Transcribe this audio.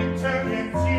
intelligence.